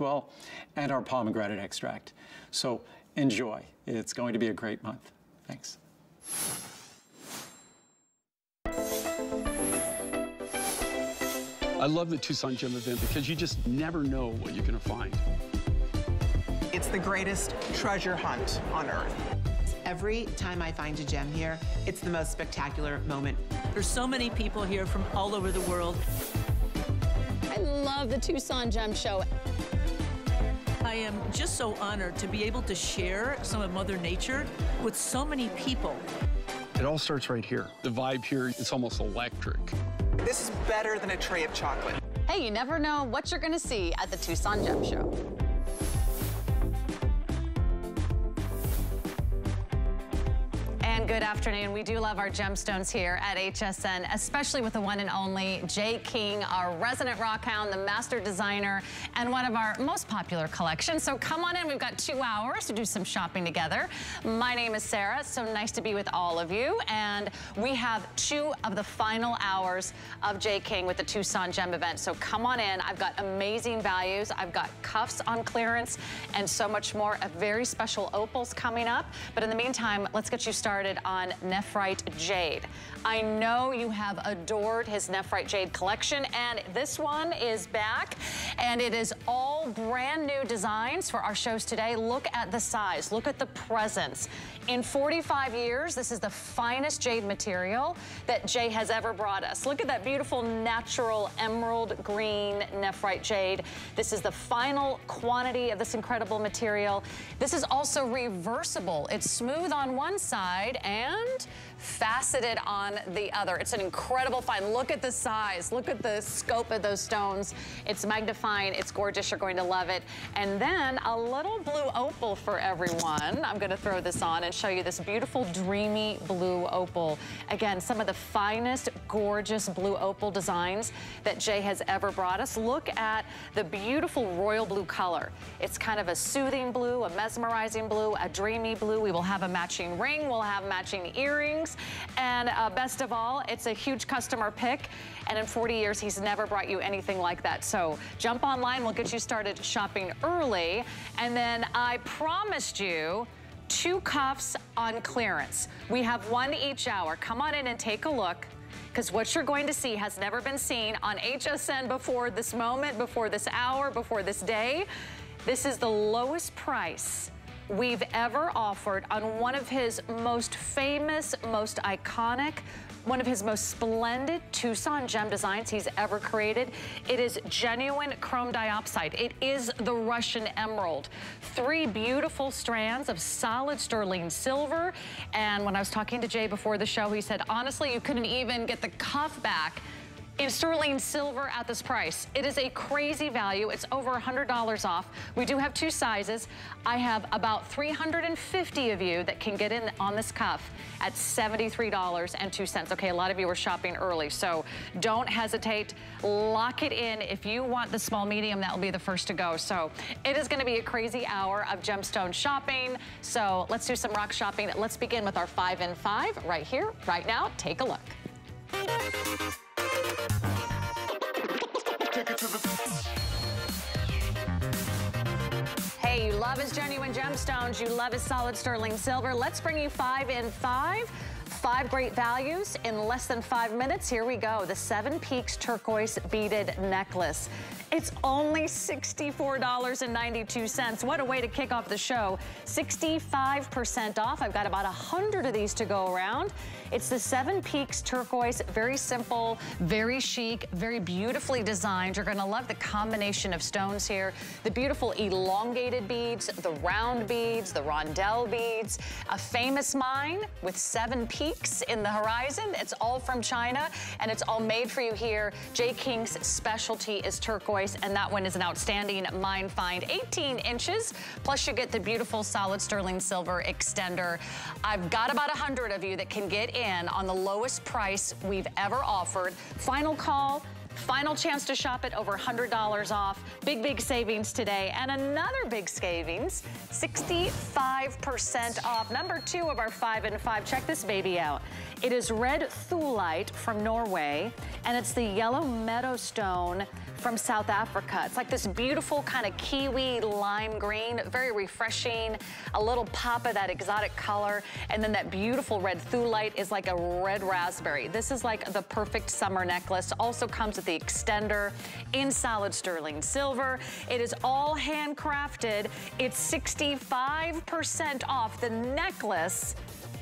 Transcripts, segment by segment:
well, and our pomegranate extract. So enjoy. It's going to be a great month. Thanks. I love the Tucson Gem event because you just never know what you're going to find. It's the greatest treasure hunt on earth. Every time I find a gem here, it's the most spectacular moment. There's so many people here from all over the world. I love the Tucson Gem Show. I am just so honored to be able to share some of Mother Nature with so many people. It all starts right here. The vibe here, it's almost electric. This is better than a tray of chocolate. Hey, you never know what you're gonna see at the Tucson Gem Show. Good afternoon. We do love our gemstones here at HSN, especially with the one and only Jay King, our resident rock hound, the master designer, and one of our most popular collections. So come on in. We've got two hours to do some shopping together. My name is Sarah. So nice to be with all of you. And we have two of the final hours of Jay King with the Tucson Gem event. So come on in. I've got amazing values. I've got cuffs on clearance and so much more. A very special opals coming up. But in the meantime, let's get you started on Nephrite Jade. I know you have adored his Nephrite Jade collection, and this one is back, and it is all brand new designs for our shows today. Look at the size, look at the presence. In 45 years, this is the finest jade material that Jay has ever brought us. Look at that beautiful natural emerald green nephrite jade. This is the final quantity of this incredible material. This is also reversible. It's smooth on one side and faceted on the other. It's an incredible find. Look at the size. Look at the scope of those stones. It's magnifying. It's gorgeous. You're going to love it. And then a little blue opal for everyone. I'm going to throw this on and show you this beautiful dreamy blue opal. Again, some of the finest gorgeous blue opal designs that Jay has ever brought us. Look at the beautiful royal blue color. It's kind of a soothing blue, a mesmerizing blue, a dreamy blue. We will have a matching ring. We'll have matching earrings. And uh, best of all, it's a huge customer pick. And in 40 years, he's never brought you anything like that. So jump online. We'll get you started shopping early. And then I promised you two cuffs on clearance. We have one each hour. Come on in and take a look because what you're going to see has never been seen on HSN before this moment, before this hour, before this day. This is the lowest price we've ever offered on one of his most famous, most iconic, one of his most splendid Tucson gem designs he's ever created. It is genuine chrome diopside. It is the Russian emerald. Three beautiful strands of solid sterling silver. And when I was talking to Jay before the show, he said, honestly, you couldn't even get the cuff back in sterling silver at this price. It is a crazy value. It's over $100 off. We do have two sizes. I have about 350 of you that can get in on this cuff at $73.02. Okay, a lot of you are shopping early, so don't hesitate. Lock it in. If you want the small medium, that will be the first to go. So it is gonna be a crazy hour of gemstone shopping. So let's do some rock shopping. Let's begin with our five and five right here, right now. Take a look. Hey, you love his genuine gemstones. You love his solid sterling silver. Let's bring you five in five. Five great values in less than five minutes. Here we go. The Seven Peaks turquoise beaded necklace. It's only $64.92. What a way to kick off the show. 65% off. I've got about 100 of these to go around. It's the Seven Peaks turquoise. Very simple, very chic, very beautifully designed. You're gonna love the combination of stones here. The beautiful elongated beads, the round beads, the rondelle beads. A famous mine with seven peaks in the horizon. It's all from China and it's all made for you here. Jay King's specialty is turquoise and that one is an outstanding mine find. 18 inches, plus you get the beautiful solid sterling silver extender. I've got about 100 of you that can get in on the lowest price we've ever offered. Final call, Final chance to shop it, over $100 off. Big, big savings today. And another big savings, 65% off. Number two of our five and five. Check this baby out. It is red thulite from Norway, and it's the yellow meadowstone from South Africa. It's like this beautiful kind of kiwi lime green, very refreshing, a little pop of that exotic color, and then that beautiful red thulite is like a red raspberry. This is like the perfect summer necklace. Also comes with the extender in solid sterling silver. It is all handcrafted. It's 65% off the necklace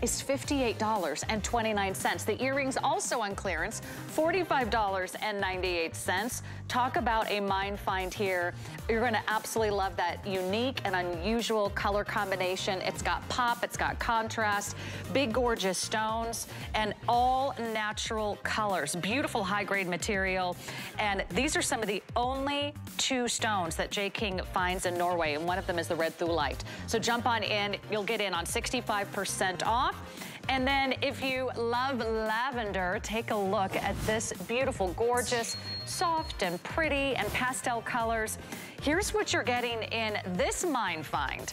is $58.29. The earrings also on clearance, $45.98. Talk about a mine find here. You're gonna absolutely love that unique and unusual color combination. It's got pop, it's got contrast, big gorgeous stones, and all natural colors. Beautiful high grade material. And these are some of the only two stones that Jay King finds in Norway, and one of them is the red thulite. So jump on in, you'll get in on 65% off off. And then if you love lavender, take a look at this beautiful, gorgeous, soft and pretty and pastel colors. Here's what you're getting in this Mine Find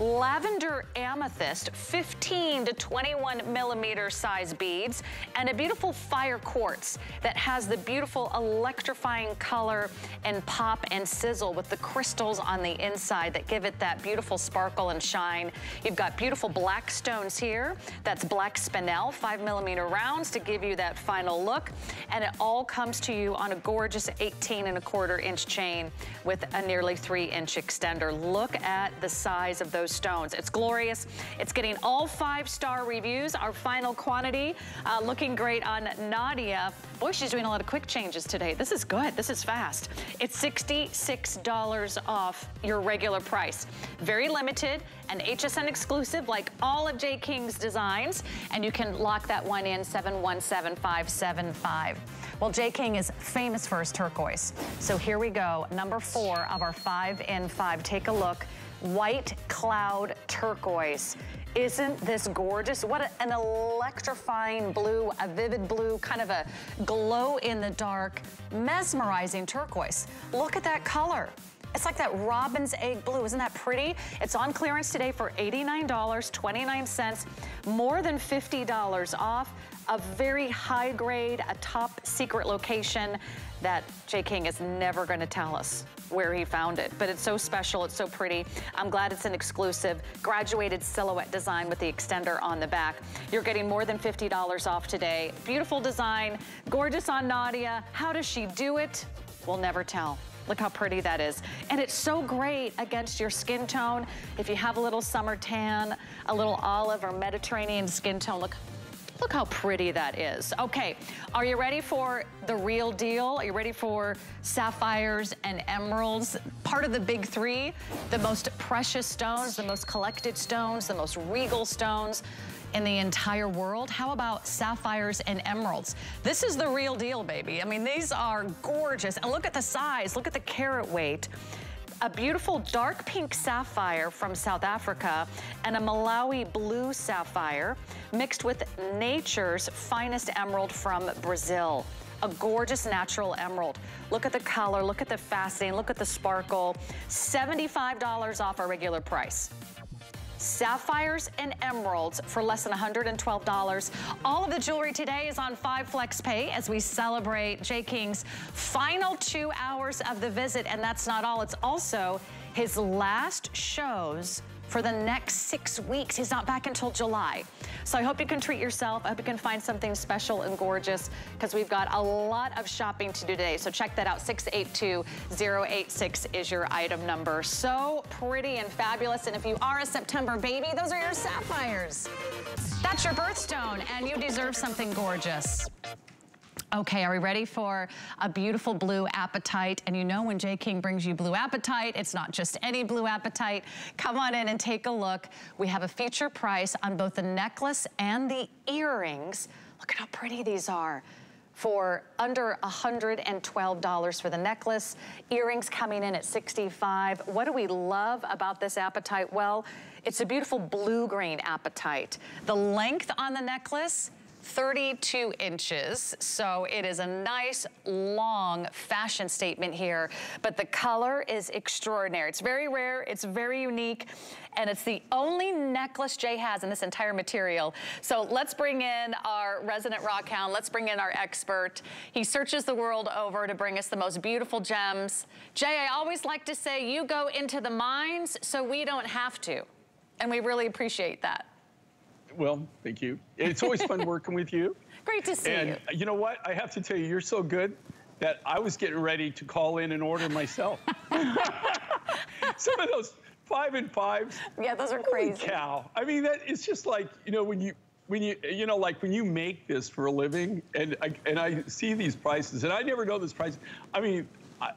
lavender amethyst, 15 to 21 millimeter size beads, and a beautiful fire quartz that has the beautiful electrifying color and pop and sizzle with the crystals on the inside that give it that beautiful sparkle and shine. You've got beautiful black stones here. That's black spinel, five millimeter rounds to give you that final look. And it all comes to you on a gorgeous 18 and a quarter inch chain with a nearly three inch extender. Look at the size of those stones. It's glorious. It's getting all five-star reviews. Our final quantity uh, looking great on Nadia. Boy, she's doing a lot of quick changes today. This is good. This is fast. It's $66 off your regular price. Very limited, an HSN exclusive like all of Jay King's designs. And you can lock that one in 717575. Well, Jay King is famous for his turquoise. So here we go. Number four of our five in five. Take a look white cloud turquoise. Isn't this gorgeous? What a, an electrifying blue, a vivid blue, kind of a glow in the dark, mesmerizing turquoise. Look at that color. It's like that robin's egg blue. Isn't that pretty? It's on clearance today for $89.29, more than $50 off. A very high grade, a top secret location that Jay King is never gonna tell us where he found it. But it's so special, it's so pretty. I'm glad it's an exclusive graduated silhouette design with the extender on the back. You're getting more than $50 off today. Beautiful design, gorgeous on Nadia. How does she do it? We'll never tell. Look how pretty that is. And it's so great against your skin tone. If you have a little summer tan, a little olive or Mediterranean skin tone, look Look how pretty that is. Okay, are you ready for the real deal? Are you ready for sapphires and emeralds? Part of the big three, the most precious stones, the most collected stones, the most regal stones in the entire world. How about sapphires and emeralds? This is the real deal, baby. I mean, these are gorgeous. And look at the size, look at the carat weight a beautiful dark pink sapphire from South Africa and a Malawi blue sapphire mixed with nature's finest emerald from Brazil a gorgeous natural emerald. Look at the color, look at the faceting, look at the sparkle. $75 off our regular price sapphires and emeralds for less than $112. All of the jewelry today is on 5 Flex Pay as we celebrate Jay King's final two hours of the visit. And that's not all. It's also his last shows for the next six weeks. He's not back until July. So I hope you can treat yourself. I hope you can find something special and gorgeous because we've got a lot of shopping to do today. So check that out. 682086 is your item number. So pretty and fabulous. And if you are a September baby, those are your sapphires. That's your birthstone and you deserve something gorgeous. Okay, are we ready for a beautiful blue apatite? And you know when Jay King brings you blue apatite, it's not just any blue apatite. Come on in and take a look. We have a feature price on both the necklace and the earrings. Look at how pretty these are for under $112 for the necklace. Earrings coming in at 65. What do we love about this apatite? Well, it's a beautiful blue-green apatite. The length on the necklace, 32 inches. So it is a nice, long fashion statement here. But the color is extraordinary. It's very rare. It's very unique. And it's the only necklace Jay has in this entire material. So let's bring in our resident rock hound. Let's bring in our expert. He searches the world over to bring us the most beautiful gems. Jay, I always like to say you go into the mines so we don't have to. And we really appreciate that. Well, thank you. It's always fun working with you. Great to see and you. you know what? I have to tell you, you're so good that I was getting ready to call in and order myself. Some of those five and fives. Yeah, those are Holy crazy. cow. I mean, that it's just like, you know, when you when you you know like when you make this for a living and I, and I see these prices and I never know this price. I mean, I,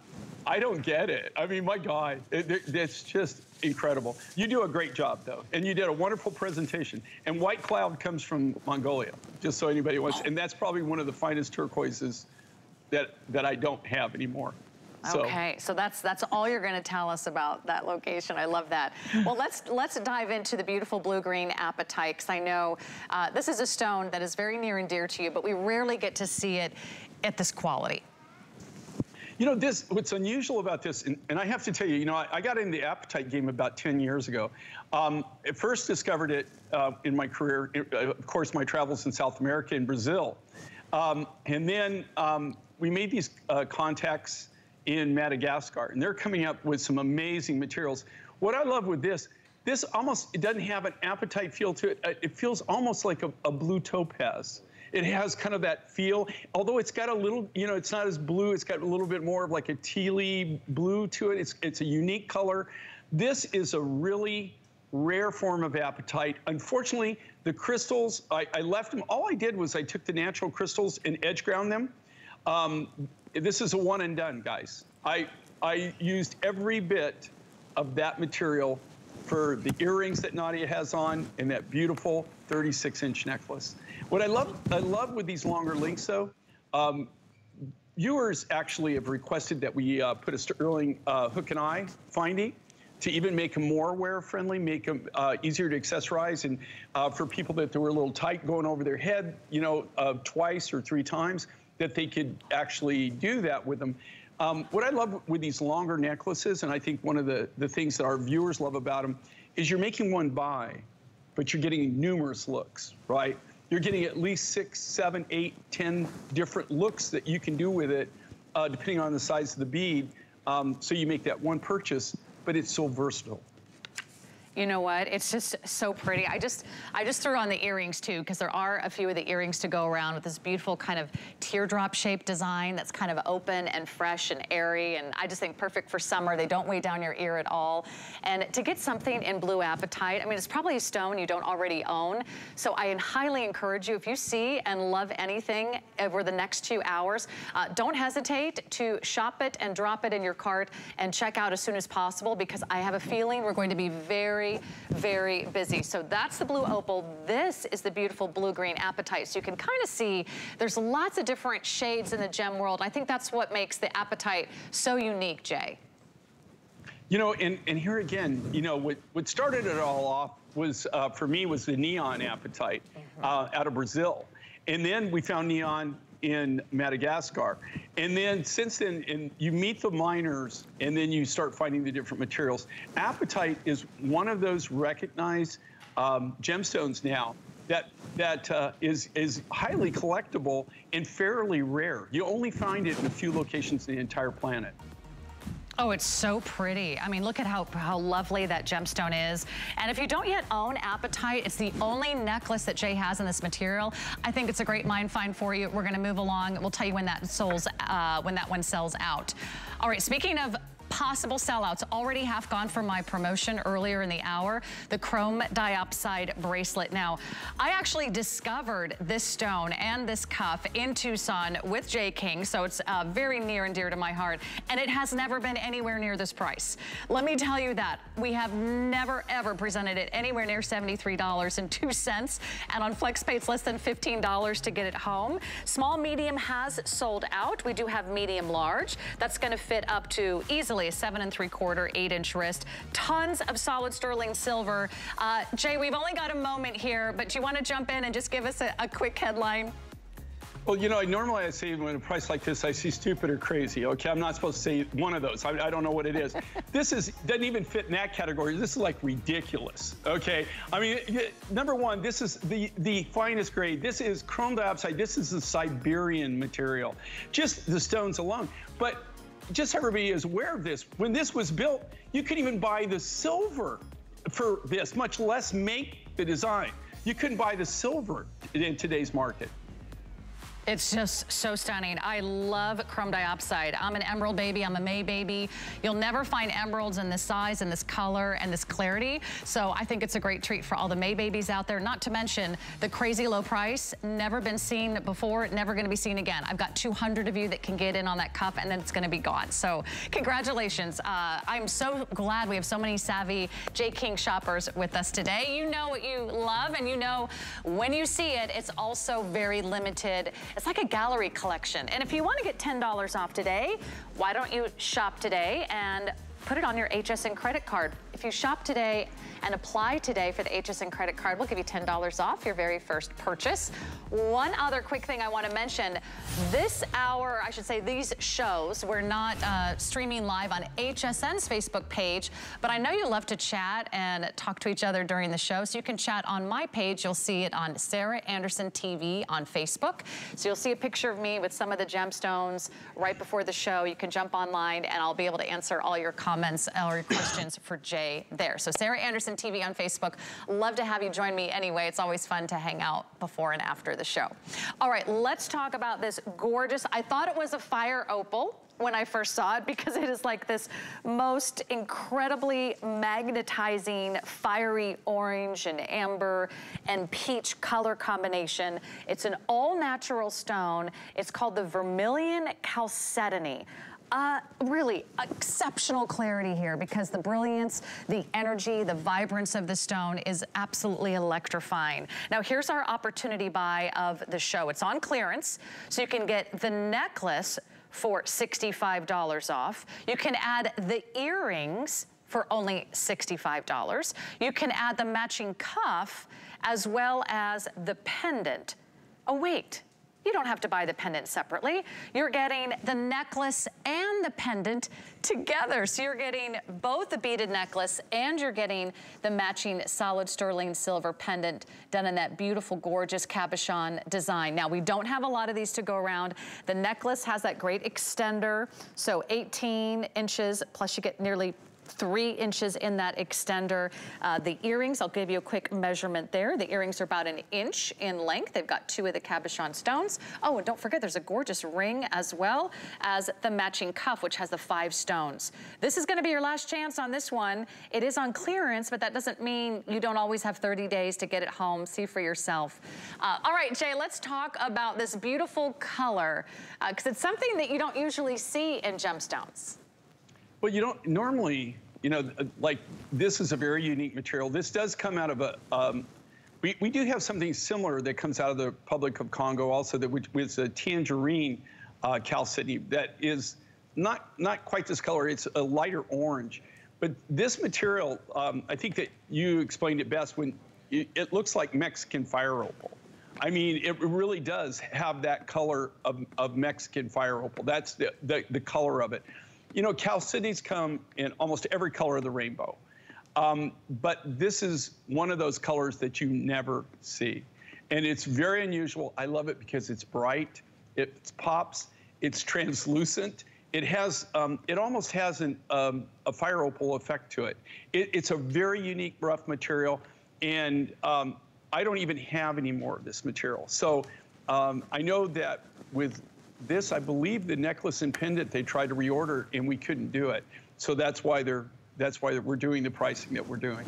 I don't get it. I mean, my God, it, it, it's just incredible. You do a great job though, and you did a wonderful presentation. And White Cloud comes from Mongolia, just so anybody wants. And that's probably one of the finest turquoises that that I don't have anymore. So, Okay, so that's that's all you're going to tell us about that location. I love that. Well, let's let's dive into the beautiful blue-green apatite I know uh, this is a stone that is very near and dear to you, but we rarely get to see it at this quality. You know, this what's unusual about this, and, and I have to tell you, you know, I, I got in the apatite game about 10 years ago. Um, I first discovered it uh, in my career, uh, of course, my travels in South America and Brazil. Um, and then um, we made these uh, contacts in Madagascar, and they're coming up with some amazing materials. What I love with this, this almost, it doesn't have an apatite feel to it. Uh, It feels almost like a, a blue topaz. It has kind of that feel, although it's got a little, you know, it's not as blue. It's got a little bit more of like a tealy blue to it. It's, it's a unique color. This is a really rare form of apatite. Unfortunately, the crystals, I, I left them, all I did was I took the natural crystals and edge ground them. Um, this is a one and done, guys. I, I used every bit of that material for the earrings that Nadia has on and that beautiful 36 inch necklace. What I love, I love with these longer links though, um, viewers actually have requested that we uh, put a sterling uh, hook and eye finding to even make them more wear friendly, make them uh, easier to accessorize, and uh, for people that they were a little tight going over their head, you know, uh, twice or three times, that they could actually do that with them. Um, what I love with these longer necklaces, and I think one of the, the things that our viewers love about them, is you're making one buy, but you're getting numerous looks, right? You're getting at least six, seven, eight, ten different looks that you can do with it, uh, depending on the size of the bead. Um, so you make that one purchase, but it's so versatile. You know what? It's just so pretty. I just I just threw on the earrings too because there are a few of the earrings to go around with this beautiful kind of teardrop shaped design that's kind of open and fresh and airy and I just think perfect for summer. They don't weigh down your ear at all. And to get something in blue Apatite, I mean it's probably a stone you don't already own. So I highly encourage you if you see and love anything over the next two hours, uh, don't hesitate to shop it and drop it in your cart and check out as soon as possible because I have a feeling we're going to be very very, very busy. So that's the blue opal. This is the beautiful blue-green apatite. So you can kind of see there's lots of different shades in the gem world. I think that's what makes the apatite so unique, Jay. You know, and, and here again, you know, what, what started it all off was, uh, for me, was the neon apatite uh, out of Brazil. And then we found neon in Madagascar. And then since then, and you meet the miners and then you start finding the different materials. Apatite is one of those recognized um, gemstones now that that uh, is is highly collectible and fairly rare. You only find it in a few locations in the entire planet. Oh, it's so pretty. I mean, look at how, how lovely that gemstone is. And if you don't yet own Apatite, it's the only necklace that Jay has in this material. I think it's a great mine find for you. We're gonna move along. We'll tell you when that sells, uh, when that one sells out. All right, speaking of possible sellouts. Already half gone for my promotion earlier in the hour, the chrome diopside bracelet. Now, I actually discovered this stone and this cuff in Tucson with Jay King, so it's uh, very near and dear to my heart, and it has never been anywhere near this price. Let me tell you that. We have never, ever presented it anywhere near $73.02, and on FlexPay, it's less than $15 to get it home. Small, medium has sold out. We do have medium large. That's gonna fit up to easily a seven and three quarter, eight inch wrist. Tons of solid sterling silver. Uh, Jay, we've only got a moment here, but do you want to jump in and just give us a, a quick headline? Well, you know, normally I say when a price like this, I see stupid or crazy. Okay, I'm not supposed to say one of those. I, I don't know what it is. this is doesn't even fit in that category. This is like ridiculous. Okay, I mean, number one, this is the the finest grade. This is chrome diopside. This is the Siberian material. Just the stones alone, but just everybody is aware of this. When this was built, you couldn't even buy the silver for this, much less make the design. You couldn't buy the silver in today's market. It's just so stunning. I love chrome diopside. I'm an emerald baby. I'm a May baby. You'll never find emeralds in this size and this color and this clarity. So I think it's a great treat for all the May babies out there. Not to mention the crazy low price. Never been seen before. Never going to be seen again. I've got 200 of you that can get in on that cup and then it's going to be gone. So congratulations. Uh, I'm so glad we have so many savvy Jay King shoppers with us today. You know what you love and you know when you see it, it's also very limited it's like a gallery collection. And if you want to get $10 off today, why don't you shop today and put it on your HSN credit card. If you shop today and apply today for the HSN credit card, we'll give you $10 off your very first purchase. One other quick thing I want to mention, this hour, I should say these shows, we're not uh, streaming live on HSN's Facebook page, but I know you love to chat and talk to each other during the show, so you can chat on my page. You'll see it on Sarah Anderson TV on Facebook. So you'll see a picture of me with some of the gemstones right before the show. You can jump online and I'll be able to answer all your comments or questions for Jay there. So Sarah Anderson TV on Facebook. Love to have you join me anyway. It's always fun to hang out before and after the show. All right, let's talk about this gorgeous, I thought it was a fire opal when I first saw it because it is like this most incredibly magnetizing fiery orange and amber and peach color combination. It's an all natural stone. It's called the vermilion chalcedony. Uh, really exceptional clarity here because the brilliance, the energy, the vibrance of the stone is absolutely electrifying. Now here's our opportunity buy of the show. It's on clearance, so you can get the necklace for $65 off. You can add the earrings for only $65. You can add the matching cuff as well as the pendant. Oh wait, you don't have to buy the pendant separately. You're getting the necklace and the pendant together. So you're getting both the beaded necklace and you're getting the matching solid sterling silver pendant done in that beautiful, gorgeous cabochon design. Now, we don't have a lot of these to go around. The necklace has that great extender, so 18 inches, plus you get nearly three inches in that extender. Uh, the earrings, I'll give you a quick measurement there. The earrings are about an inch in length. They've got two of the cabochon stones. Oh, and don't forget there's a gorgeous ring as well as the matching cuff, which has the five stones. This is gonna be your last chance on this one. It is on clearance, but that doesn't mean you don't always have 30 days to get it home. See for yourself. Uh, all right, Jay, let's talk about this beautiful color, because uh, it's something that you don't usually see in gemstones. Well, you don't normally, you know, like this is a very unique material. This does come out of a, um, we, we do have something similar that comes out of the Republic of Congo also that which was a tangerine uh, chalcedony that is not, not quite this color. It's a lighter orange. But this material, um, I think that you explained it best when it, it looks like Mexican fire opal. I mean, it really does have that color of, of Mexican fire opal. That's the, the, the color of it. You know, chalcedonies come in almost every color of the rainbow. Um, but this is one of those colors that you never see. And it's very unusual. I love it because it's bright, it pops, it's translucent. It has, um, it almost has an, um, a fire opal effect to it. it. It's a very unique rough material, and um, I don't even have any more of this material. So um, I know that with this, I believe the necklace and pendant they tried to reorder and we couldn't do it. So that's why they're that's why we're doing the pricing that we're doing.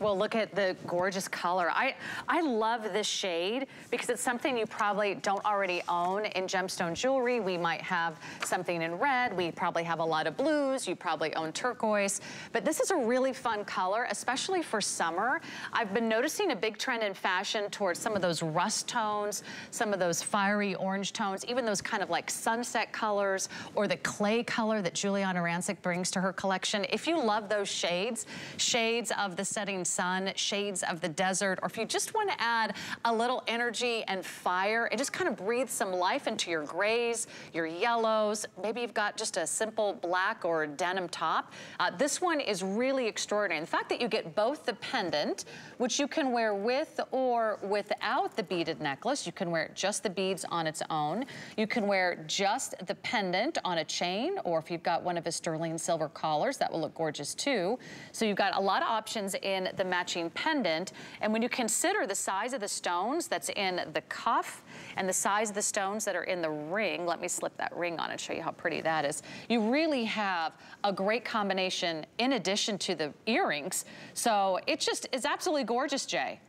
Well, look at the gorgeous color. I, I love this shade because it's something you probably don't already own in gemstone jewelry. We might have something in red. We probably have a lot of blues. You probably own turquoise. But this is a really fun color, especially for summer. I've been noticing a big trend in fashion towards some of those rust tones, some of those fiery orange tones, even those kind of like sunset colors or the clay color that Giuliana Rancic brings to her collection. If you love those shades, shades of the setting sun, shades of the desert, or if you just want to add a little energy and fire and just kind of breathe some life into your grays, your yellows, maybe you've got just a simple black or denim top. Uh, this one is really extraordinary. The fact that you get both the pendant, which you can wear with or without the beaded necklace. You can wear just the beads on its own. You can wear just the pendant on a chain, or if you've got one of his sterling silver collars, that will look gorgeous too. So you've got a lot of options in the matching pendant. And when you consider the size of the stones that's in the cuff and the size of the stones that are in the ring, let me slip that ring on and show you how pretty that is. You really have a great combination in addition to the earrings. So it just is absolutely gorgeous, Jay.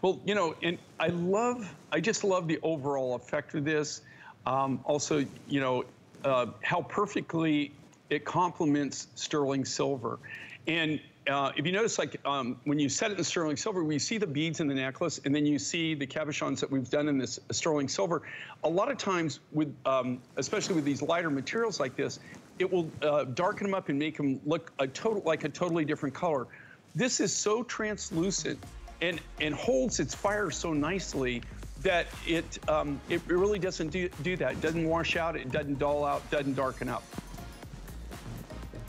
Well, you know, and I love, I just love the overall effect of this. Um, also, you know, uh, how perfectly it complements sterling silver. And uh, if you notice, like um, when you set it in sterling silver, we see the beads in the necklace, and then you see the cabochons that we've done in this sterling silver. A lot of times, with um, especially with these lighter materials like this, it will uh, darken them up and make them look a total like a totally different color. This is so translucent and and holds its fire so nicely that it um, it really doesn't do, do that. It doesn't wash out. It doesn't dull out. Doesn't darken up.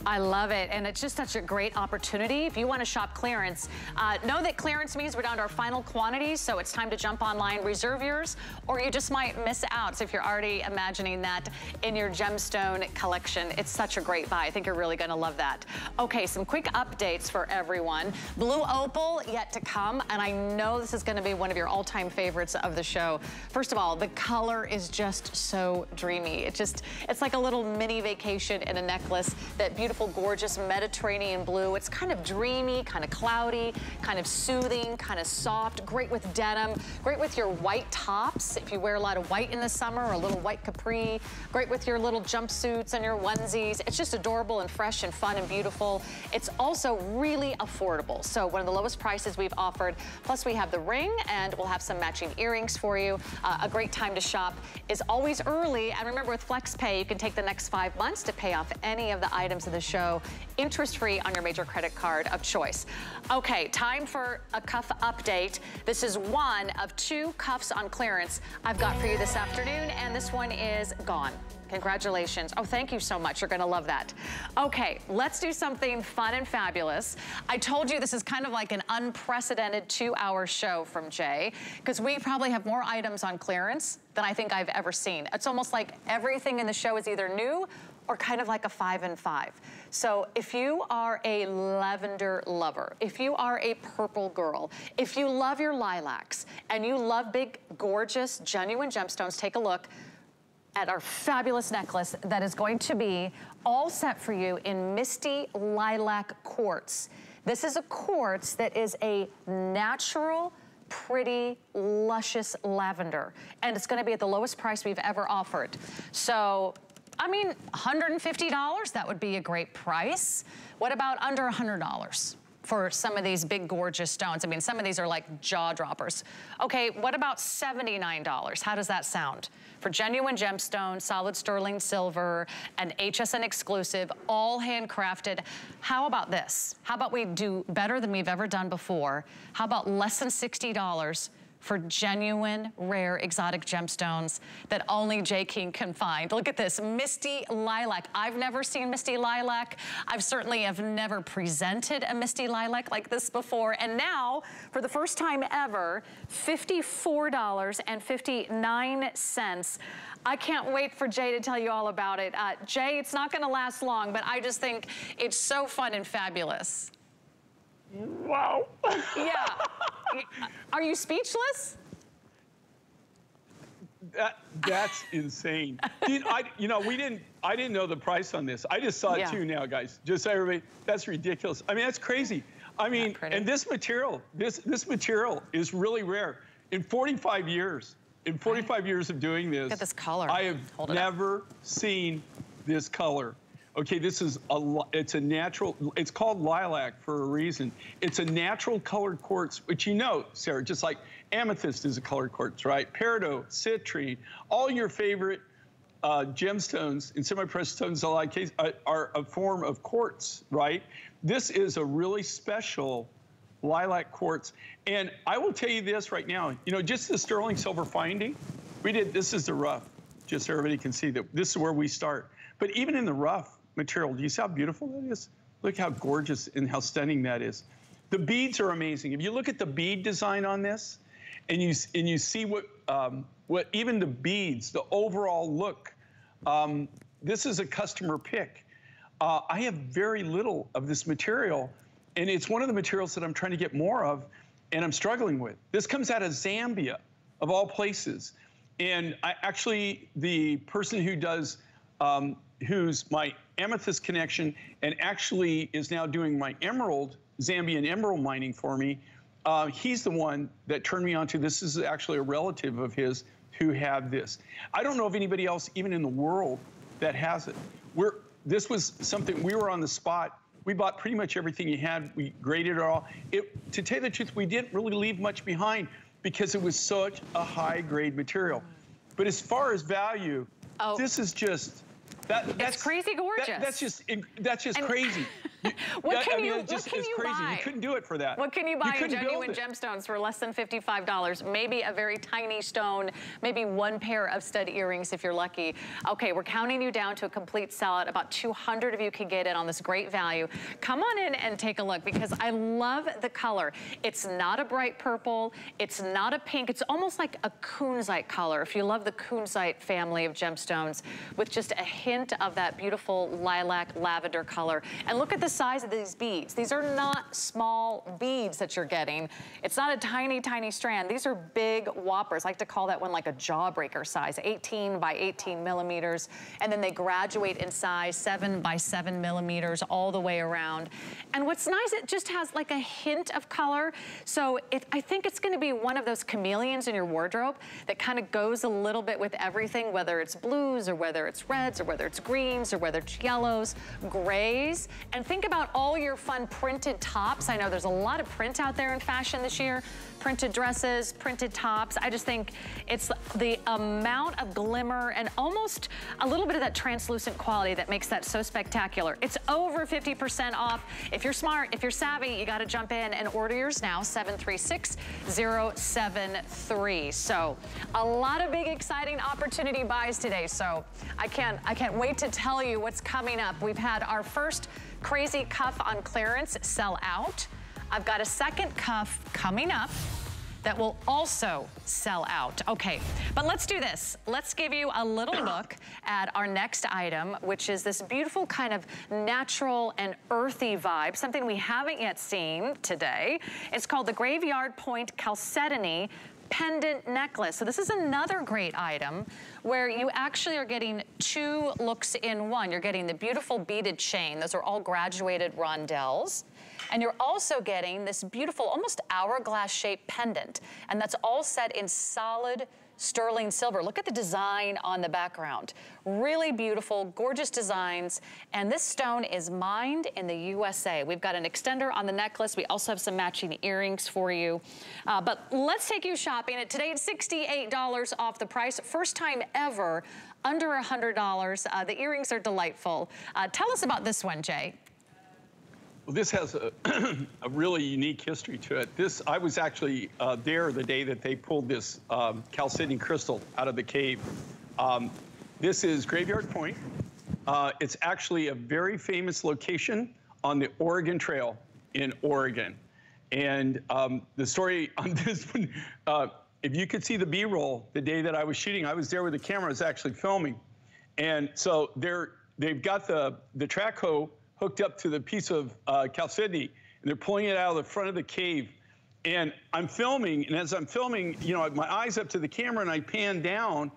I love it, and it's just such a great opportunity. If you want to shop clearance, uh, know that clearance means we're down to our final quantities, so it's time to jump online, reserve yours, or you just might miss out. So if you're already imagining that in your gemstone collection, it's such a great buy. I think you're really going to love that. Okay, some quick updates for everyone. Blue Opal yet to come, and I know this is going to be one of your all-time favorites of the show. First of all, the color is just so dreamy. It just, it's like a little mini vacation in a necklace that beautiful beautiful, gorgeous Mediterranean blue. It's kind of dreamy, kind of cloudy, kind of soothing, kind of soft, great with denim, great with your white tops. If you wear a lot of white in the summer or a little white capri, great with your little jumpsuits and your onesies. It's just adorable and fresh and fun and beautiful. It's also really affordable. So one of the lowest prices we've offered. Plus we have the ring and we'll have some matching earrings for you. Uh, a great time to shop is always early. And remember with FlexPay, you can take the next five months to pay off any of the items of the show interest-free on your major credit card of choice. Okay, time for a cuff update. This is one of two cuffs on clearance I've got for you this afternoon, and this one is gone. Congratulations. Oh, thank you so much. You're gonna love that. Okay, let's do something fun and fabulous. I told you this is kind of like an unprecedented two hour show from Jay, because we probably have more items on clearance than I think I've ever seen. It's almost like everything in the show is either new or kind of like a five and five. So if you are a lavender lover, if you are a purple girl, if you love your lilacs and you love big, gorgeous, genuine gemstones, take a look at our fabulous necklace that is going to be all set for you in Misty Lilac Quartz. This is a quartz that is a natural, pretty, luscious lavender. And it's gonna be at the lowest price we've ever offered. So I mean, $150, that would be a great price. What about under $100? for some of these big gorgeous stones. I mean, some of these are like jaw droppers. Okay, what about $79? How does that sound? For genuine gemstone, solid sterling silver, an HSN exclusive, all handcrafted. How about this? How about we do better than we've ever done before? How about less than $60 for genuine, rare, exotic gemstones that only Jay King can find. Look at this, Misty Lilac. I've never seen Misty Lilac. I've certainly have never presented a Misty Lilac like this before. And now, for the first time ever, $54.59. I can't wait for Jay to tell you all about it. Uh, Jay, it's not gonna last long, but I just think it's so fun and fabulous. Wow. yeah. Are you speechless? that that's insane. Dude, I, you know, we didn't. I didn't know the price on this. I just saw Yeah. it too now, guys. Just so everybody, that's ridiculous. I mean, that's crazy. I mean, and this material, this this material is really rare. In 45 years, in 45 years of doing this, at this color. I have it up. never seen this color. Okay, this is a it's a natural. It's called lilac for a reason. It's a natural colored quartz, which you know, Sarah, just like amethyst is a colored quartz, right? Peridot, citrine, all your favorite uh, gemstones and semi-precious stones in a lot of cases uh, are a form of quartz, right? This is a really special lilac quartz. And I will tell you this right now, you know, just the sterling silver finding, we did, this is the rough, just so everybody can see that this is where we start. But even in the rough material, do you see how beautiful that is? Look how gorgeous and how stunning that is. The beads are amazing. If you look at the bead design on this, and you and you see what um, what even the beads, the overall look, um, this is a customer pick. Uh, I have very little of this material, and it's one of the materials that I'm trying to get more of, and I'm struggling with. This comes out of Zambia, of all places, and I actually the person who does, um, who's my amethyst connection, and actually is now doing my emerald Zambian emerald mining for me. Uh, he's the one that turned me on to this. Is actually a relative of his who had this. I don't know of anybody else, even in the world, that has it. We're this was something we were on the spot. We bought pretty much everything he had. We graded it all. It, to tell you the truth, we didn't really leave much behind because it was such a high grade material. But as far as value, Oh. this is just that, that's crazy that- gorgeous. that's just that's just And- crazy. You- What that- can I mean, you- it what just can you crazy. buy? You couldn't do it for that. What can you buy in couldn't build genuine it. gemstones for less than $55? Maybe a very tiny stone, maybe one pair of stud earrings if you're lucky. Okay, we're counting you down to a complete sellout. About 200 of you can get in on this great value. Come on in and take a look because I love the color. It's not a bright purple. It's not a pink. It's almost like a kunzite color. If you love the kunzite family of gemstones with just a hint of that beautiful lilac lavender color. And look at the size of these beads. These are not small beads that you're getting. It's not a tiny, tiny strand. These are big whoppers. I like to call that one like a jawbreaker size, 18 by 18 millimeters. And then they graduate in size, seven by seven millimeters all the way around. And what's nice, it just has like a hint of color. So it, I think it's gonna be one of those chameleons in your wardrobe that kind of goes a little bit with everything, whether it's blues or whether it's reds or whether it's greens or whether it's yellows, grays. And think about all your fun printed tops. I know there's a lot of print out there in fashion this year. Printed dresses, printed tops. I just think it's the amount of glimmer and almost a little bit of that translucent quality that makes that so spectacular. It's over 50% off. If you're smart, if you're savvy, you gotta jump in and order yours now, 736-073. So a lot of big exciting opportunity buys today. So I can't, I can't wait to tell you what's coming up. We've had our first crazy cuff on clearance sell out. I've got a second cuff coming up that will also sell out. Okay, but let's do this. Let's give you a little look at our next item, which is this beautiful kind of natural and earthy vibe, something we haven't yet seen today. It's called the Graveyard Point Chalcedony pendant necklace. So this is another great item where you actually are getting two looks in one. You're getting the beautiful beaded chain. Those are all graduated rondelles. And you're also getting this beautiful, almost hourglass shaped pendant. And that's all set in solid sterling silver. Look at the design on the background. Really beautiful, gorgeous designs. And this stone is mined in the USA. We've got an extender on the necklace. We also have some matching earrings for you. Uh, but let's take you shopping. Today it's $68 off the price. First time ever under $100. Uh, the earrings are delightful. Uh, tell us about this one, Jay. Well, this has a, a really unique history to it. This, I was actually uh, there the day that they pulled this um, chalcedony crystal out of the cave. Um, this is Graveyard Point. Uh, it's actually a very famous location on the Oregon Trail in Oregon. And um, the story on this one, uh, if you could see the B-roll the day that I was shooting, I was there with the camera, I was actually filming. And so they're, they've got the, the track hoe hooked up to the piece of uh, chalcedony, and they're pulling it out of the front of the cave. and I'm filming, and as I'm filming, you know, my eyes up to the camera, and I pan down,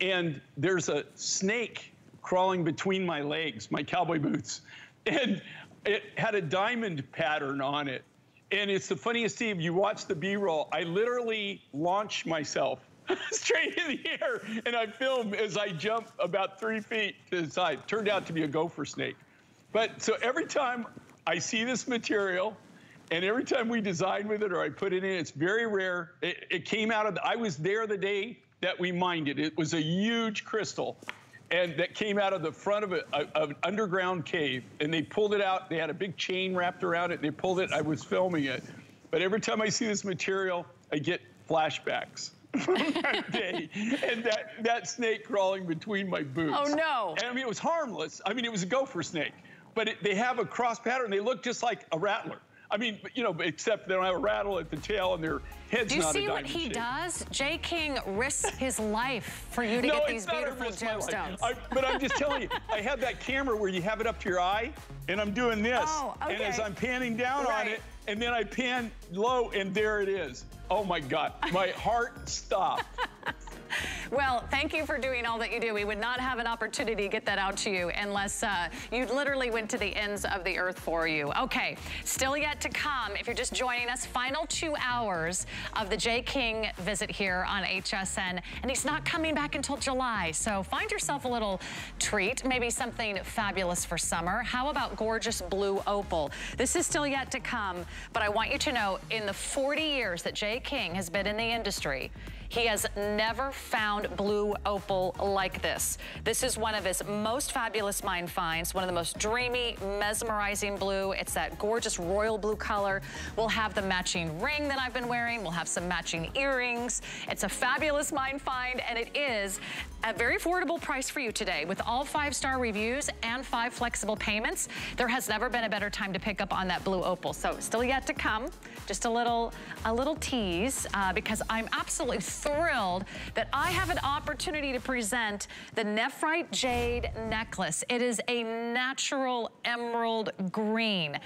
and there's a snake crawling between my legs, my cowboy boots, and it had a diamond pattern on it. And it's the funniest thing. You watch the B-roll, I literally launch myself straight in the air, and I film as I jump about three feet to the side. Turned out to be a gopher snake. But so every time I see this material, and every time we design with it or I put it in, it's very rare. It, it came out of, the, I was there the day that we mined it. It was a huge crystal and that came out of the front of a, a, an underground cave. And they pulled it out. They had a big chain wrapped around it. And they pulled it. I was filming it. But every time I see this material, I get flashbacks from that day and that, that snake crawling between my boots. Oh, no. And I mean, it was harmless. I mean, it was a gopher snake. But it, they have a cross pattern. They look just like a rattler. I mean, you know, except they don't have a rattle at the tail and their head's Do you see what he shape. does? Jay King risks his life for you to no, get these beautiful risk my life. gemstones. I, but I'm just telling you, I have that camera where you have it up to your eye, and I'm doing this. Oh, And as. I'm panning down on it, and then I pan low, and there it is. Oh my God, my heart stopped. Well, thank you for doing all that you do. We would not have an opportunity to get that out to you unless uh, you literally went to the ends of the earth for you. Okay, still yet to come. If you're just joining us, final two hours of the Jay King visit here on HSN, and he's not coming back until July. So find yourself a little treat, maybe something fabulous for summer. How about gorgeous blue opal? This is still yet to come, but I want you to know in the 40 years that Jay King has been in the industry, he has never found blue opal like this. This is one of his most fabulous mine finds, one of the most dreamy, mesmerizing blue. It's that gorgeous royal blue color. We'll have the matching ring that I've been wearing. We'll have some matching earrings. It's a fabulous mine find, and it is a very affordable price for you today. With all five-star reviews and five flexible payments, there has never been a better time to pick up on that blue opal. So still yet to come. Just a little, a little tease, uh, because I'm absolutely thrilled that I have an opportunity to present the Nephrite Jade Necklace. It is a natural emerald green.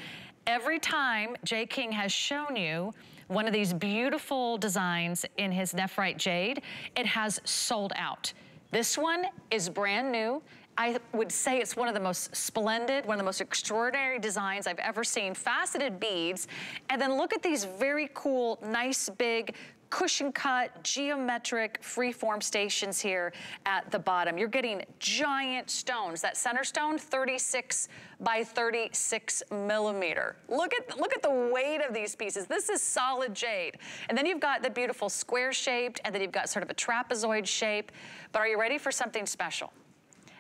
Every time Jay King has shown you one of these beautiful designs in his Nephrite Jade, it has sold out. This one is brand new. I would say it's one of the most splendid, one of the most extraordinary designs I've ever seen. Faceted beads. And then look at these very cool, nice, big, cushion cut, geometric, freeform stations here at the bottom. You're getting giant stones. That center stone, 36 by 36 millimeter. Look at, look at the weight of these pieces. This is solid jade. And then you've got the beautiful square shaped, and then you've got sort of a trapezoid shape. But are you ready for something special?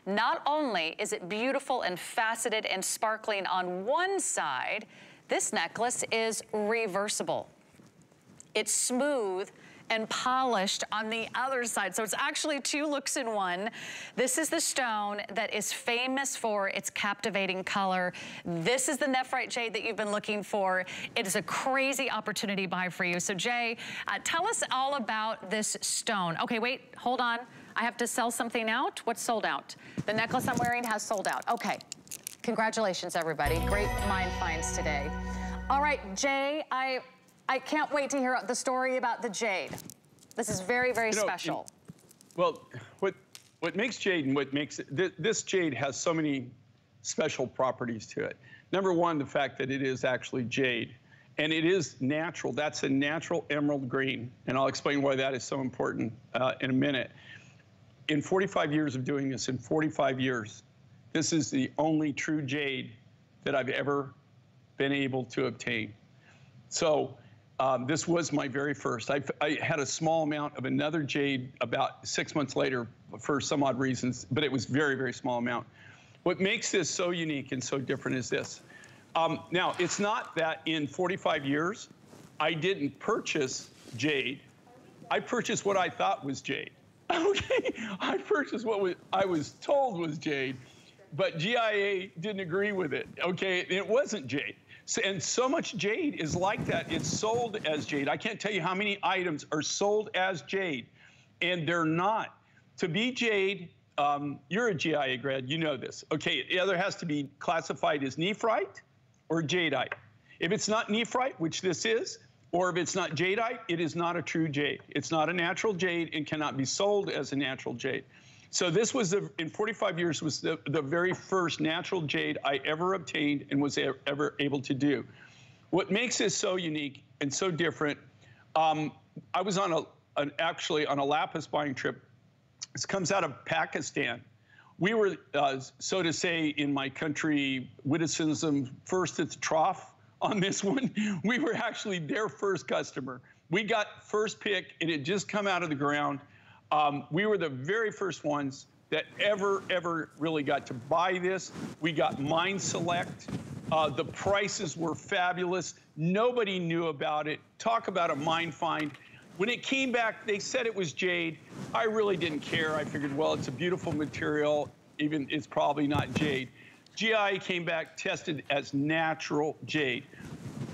Not only is it beautiful and faceted and sparkling on one side, this necklace is reversible. It's smooth and polished on the other side. So it's actually two looks in one. This is the stone that is famous for its captivating color. This is the nephrite jade that you've been looking for. It is a crazy opportunity buy for you. So Jay, uh, tell us all about this stone. Okay, wait, hold on. I have to sell something out. What's sold out? The necklace I'm wearing has sold out. Okay. Congratulations, everybody. Great mine finds today. All right, Jay, I I can't wait to hear the story about the jade. This is very, very You know, special. Well, what what makes jade and what makes it, th- this jade has so many special properties to it. Number one, the fact that it is actually jade, and it is natural. That's a natural emerald green, and I'll explain why that is so important uh, in a minute. In 45 years of doing this, in 45 years, this is the only true jade that I've ever been able to obtain. So um, this was my very first. I, I had a small amount of another jade about six months later for some odd reasons, but it was very, very small amount. What makes this so unique and so different is this. Um, now, it's not that in 45 years I didn't purchase jade. I purchased what I thought was jade. Okay, I purchased what was, I was told was jade, but GIA didn't agree with it. Okay, it wasn't jade. So, and so much jade is like that. It's sold as jade. I can't tell you how many items are sold as jade, and they're not. To be jade, um, you're a GIA grad, you know this. Okay, it either has to be classified as nephrite or jadeite. If it's not nephrite, which this is, or if it's not jadeite, it is not a true jade. It's not a natural jade and cannot be sold as a natural jade. So this was the, in 45 years was the, the very first natural jade I ever obtained and was ever able to do. What makes this so unique and so different, um, I was on a, an, actually on a lapis buying trip. This comes out of Pakistan. We were, uh, so to say, in my country, witticism, first at the trough on this one. We were actually their first customer. We got first pick, and it just come out of the ground. Um, we were the very first ones that ever, ever really got to buy this. We got Mind Select. Uh, the prices were fabulous. Nobody knew about it. Talk about a mine find. When it came back, they said it was jade. I really didn't care. I figured, well, it's a beautiful material. Even it's probably not jade. GI came back tested as natural jade.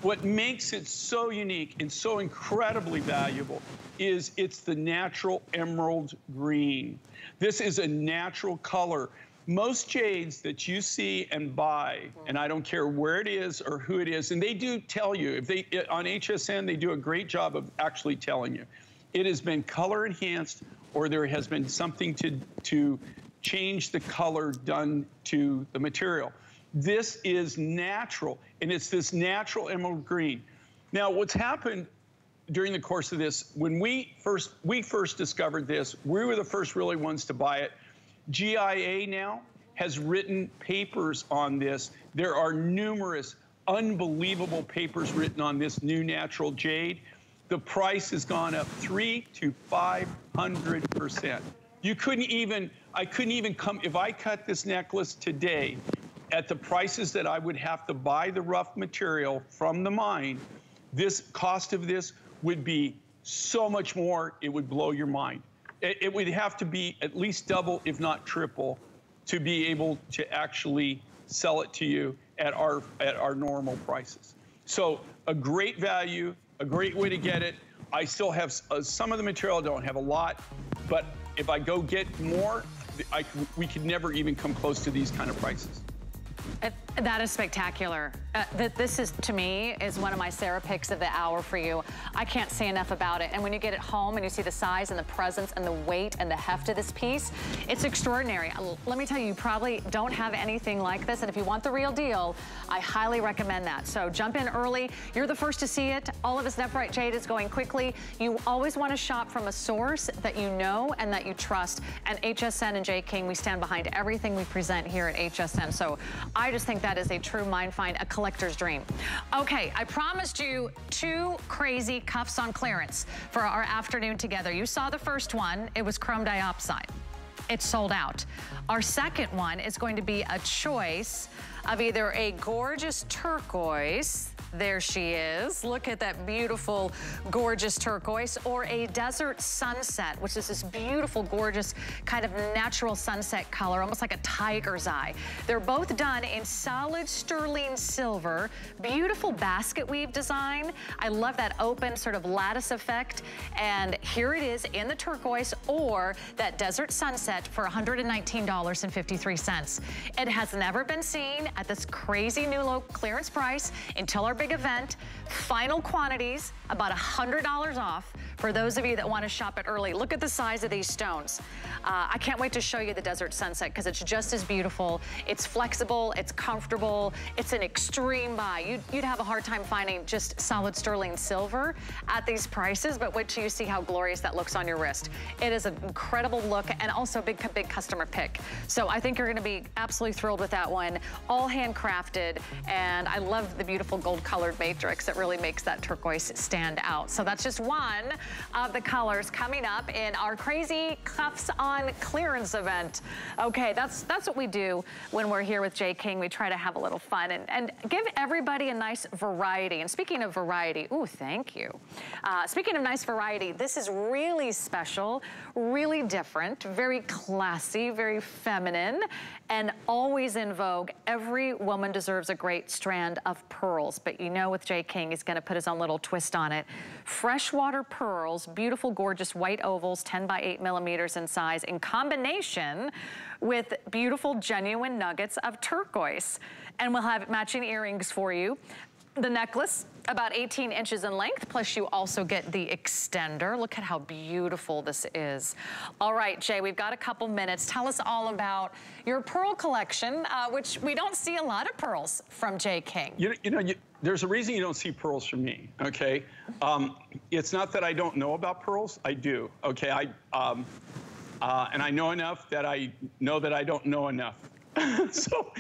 What makes it so unique and so incredibly valuable is it's the natural emerald green. This is a natural color. Most jades that you see and buy, and I don't care where it is or who it is, and they do tell you, if they on HSN, they do a great job of actually telling you. It has been color enhanced or there has been something to, to change the color done to the material. This is natural, and it's this natural emerald green. Now, what's happened during the course of this, when we first we first discovered this, we were the first really ones to buy it. GIA now has written papers on this. There are numerous unbelievable papers written on this new natural jade. The price has gone up three to 500 percent. You couldn't even, I couldn't even come, if I cut this necklace today at the prices that I would have to buy the rough material from the mine, this cost of this would be so much more, it would blow your mind. It, it would have to be at least double, if not triple, to be able to actually sell it to you at our at our normal prices. So a great value, a great way to get it. I still have uh, some of the material, I don't have a lot, but if I go get more, I, we could never even come close to these kind of prices. That is spectacular. Uh, th this is, to me, is one of my Sarah picks of the hour for you. I can't say enough about it. And when you get it home and you see the size and the presence and the weight and the heft of this piece, it's extraordinary. Uh, let me tell you, you probably don't have anything like this. And if you want the real deal, I highly recommend that. So jump in early. You're the first to see it. All of this Nephrite Jade is going quickly. You always want to shop from a source that you know and that you trust. And HSN and Jay King, we stand behind everything we present here at HSN. So I just think that is a true mine find, a collector's dream. Okay, I promised you two crazy cuffs on clearance for our afternoon together. You saw the first one, it was chrome diopside. It's sold out. Our second one is going to be a choice of either a gorgeous turquoise there she is. Look at that beautiful, gorgeous turquoise or a desert sunset, which is this beautiful, gorgeous kind of natural sunset color, almost like a tiger's eye. They're both done in solid sterling silver, beautiful basket weave design. I love that open sort of lattice effect. And here it is in the turquoise or that desert sunset for $119.53. It has never been seen at this crazy new low clearance price until our event. Final quantities, about $100 off for those of you that want to shop it early. Look at the size of these stones. Uh, I can't wait to show you the Desert Sunset because it's just as beautiful. It's flexible, it's comfortable, it's an extreme buy. You'd, you'd have a hard time finding just solid sterling silver at these prices, but wait till you see how glorious that looks on your wrist. It is an incredible look and also a big, big customer pick. So I think you're gonna be absolutely thrilled with that one. All handcrafted, and I love the beautiful gold colored matrix that really makes that turquoise stand out. So that's just one of the colors coming up in our crazy cuffs on clearance event. Okay, that's that's what we do when we're here with Jay King. We try to have a little fun and, and give everybody a nice variety. And speaking of variety, ooh, thank you. Uh, speaking of nice variety, this is really special, really different, very classy, very feminine, and always in vogue. Every woman deserves a great strand of pearls, but you know with Jay King, he's gonna put his own little twist on it. Freshwater pearls, beautiful, gorgeous white ovals, 10 by 8 millimeters in size, in combination with beautiful, genuine nuggets of turquoise. And we'll have matching earrings for you. The necklace, about 18 inches in length, plus you also get the extender. Look at how beautiful this is. All right, Jay, we've got a couple minutes. Tell us all about your pearl collection, uh, which we don't see a lot of pearls from Jay King. You, you know, you, there's a reason you don't see pearls from me, okay? Um, it's not that I don't know about pearls, I do, okay? I, um, uh, and I know enough that I know that I don't know enough. so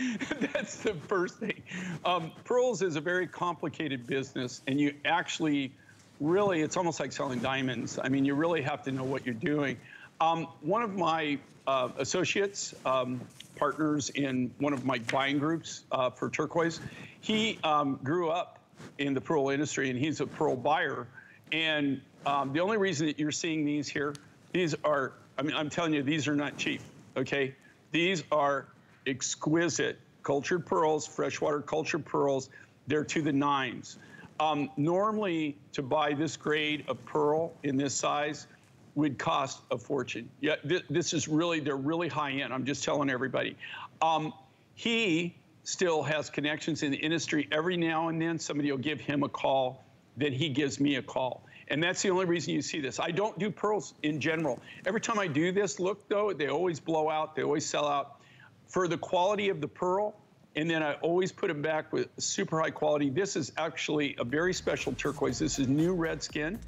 that's the first thing. Um, pearls is a very complicated business, and you actually really, it's almost like selling diamonds. I mean, you really have to know what you're doing. Um, one of my uh, associates, um, partners in one of my buying groups uh, for turquoise, he um, grew up in the pearl industry, and he's a pearl buyer. And um, the only reason that you're seeing these here, these are, I mean, I'm telling you, these are not cheap, okay? These are exquisite cultured pearls, freshwater cultured pearls. They're to the nines. Um, normally, to buy this grade of pearl in this size would cost a fortune. Yeah, th this is really, they're really high end. I'm just telling everybody. Um, he still has connections in the industry. Every now and then, somebody will give him a call, then he gives me a call. And that's the only reason you see this. I don't do pearls in general. Every time I do this, look though, they always blow out, they always sell out for the quality of the pearl, and then I always put them back with super high quality. This is actually a very special turquoise. This is new red skin.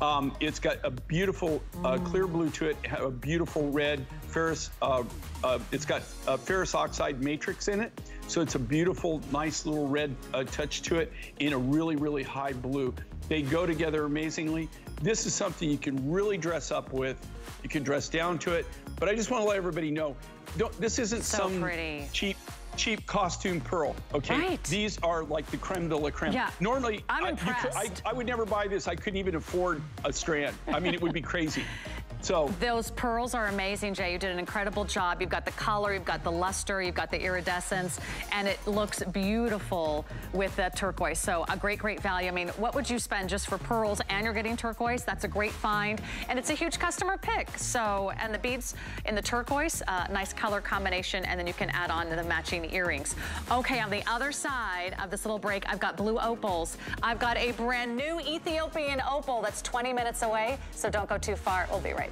Um, it's got a beautiful uh, clear blue to it, a beautiful red ferrous. Uh, uh, it's got a ferrous oxide matrix in it, so it's a beautiful, nice little red uh, touch to it in a really, really high blue. They go together amazingly. This is something you can really dress up with. You can dress down to it. But I just want to let everybody know don't, this isn't so some pretty. cheap cheap costume pearl, okay? Right. These are like the creme de la creme. Yeah. Normally, I'm I, impressed. Could, I, I, would never buy this. I couldn't even afford a strand. I mean, it would be crazy. So those pearls are amazing, Jay. You did an incredible job. You've got the color, you've got the luster, you've got the iridescence, and it looks beautiful with the turquoise. So a great, great value. I mean, what would you spend just for pearls and you're getting turquoise? That's a great find, and it's a huge customer pick. So, and the beads in the turquoise, uh, nice color combination, and then you can add on the matching earrings. Okay, on the other side of this little break, I've got blue opals. I've got a brand new Ethiopian opal that's 20 minutes away, so don't go too far. We'll be right back.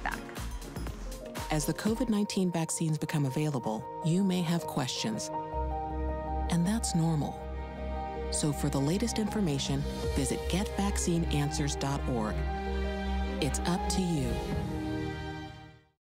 As the COVID 19 vaccines become available, you may have questions. And that's normal. So for the latest information, visit getvaccineanswers.org. It's up to you.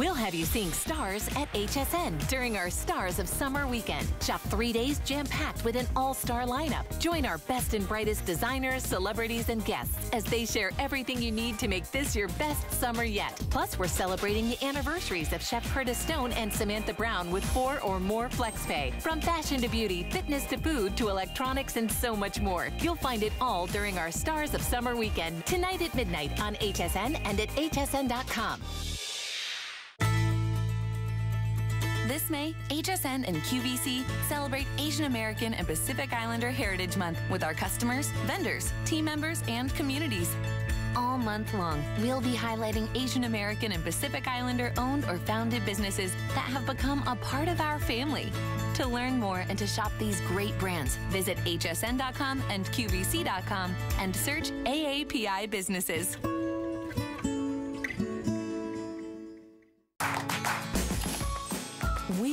We'll have you seeing stars at HSN during our Stars of Summer weekend. Shop three days jam packed with an all star lineup. Join our best and brightest designers, celebrities, and guests as they share everything you need to make this your best summer yet. Plus, we're celebrating the anniversaries of Chef Curtis Stone and Samantha Brown with four or more flex pay. From fashion to beauty, fitness to food to electronics, and so much more. You'll find it all during our Stars of Summer weekend, tonight at midnight on HSN and at hsn.com. This May, HSN and QVC celebrate Asian American and Pacific Islander Heritage Month with our customers, vendors, team members, and communities. All month long, we'll be highlighting Asian American and Pacific Islander owned or founded businesses that have become a part of our family. To learn more and to shop these great brands, visit hsn.com and qvc.com and search AAPI businesses.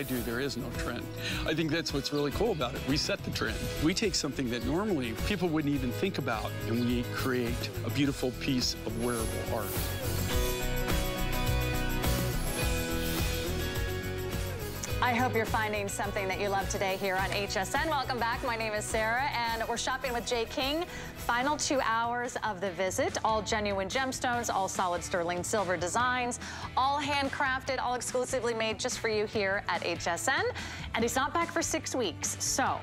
I do, there is no trend. I think that's what's really cool about it. We set the trend. We take something that normally people wouldn't even think about, and we create a beautiful piece of wearable art. I hope you're finding something that you love today here on HSN. Welcome back. My name is Sarah, and we're shopping with Jay King. Final two hours of the visit. All genuine gemstones, all solid sterling silver designs, all handcrafted, all exclusively made just for you here at HSN. And he's not back for six weeks. So